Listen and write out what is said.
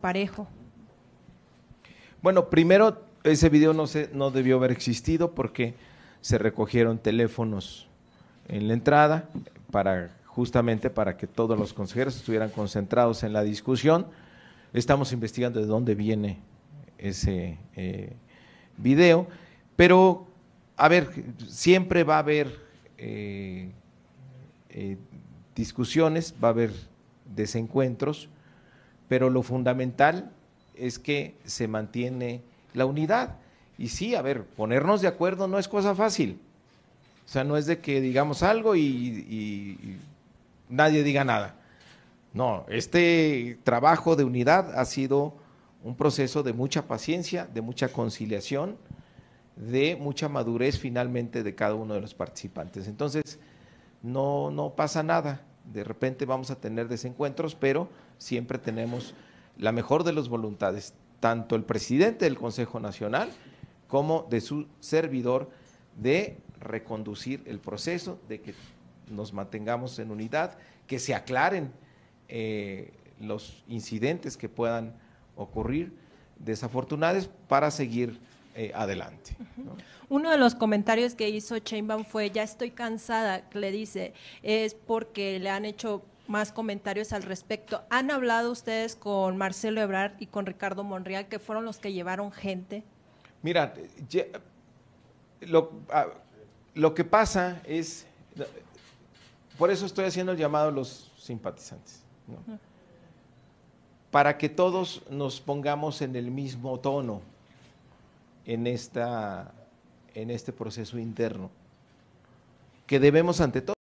parejo. Bueno, primero, ese video no, se, no debió haber existido porque se recogieron teléfonos en la entrada para justamente para que todos los consejeros estuvieran concentrados en la discusión. Estamos investigando de dónde viene ese eh, video, pero a ver, siempre va a haber eh, eh, discusiones, va a haber desencuentros, pero lo fundamental es que se mantiene la unidad. Y sí, a ver, ponernos de acuerdo no es cosa fácil. O sea, no es de que digamos algo y, nadie diga nada. No, este trabajo de unidad ha sido un proceso de mucha paciencia, de mucha conciliación, de mucha madurez finalmente de cada uno de los participantes. Entonces, no, no pasa nada. De repente vamos a tener desencuentros, pero siempre tenemos la mejor de las voluntades, tanto el presidente del Consejo Nacional como de su servidor, de reconducir el proceso, de que nos mantengamos en unidad, que se aclaren eh, los incidentes que puedan ocurrir desafortunados para seguir eh, adelante. ¿no? Uno de los comentarios que hizo Chainbaum fue, ya estoy cansada, le dice, es porque le han hecho más comentarios al respecto. ¿Han hablado ustedes con Marcelo Ebrard y con Ricardo Monreal, que fueron los que llevaron gente? Mira, lo, lo que pasa es, por eso estoy haciendo el llamado a los simpatizantes, ¿no? para que todos nos pongamos en el mismo tono en, esta, en este proceso interno, que debemos ante todo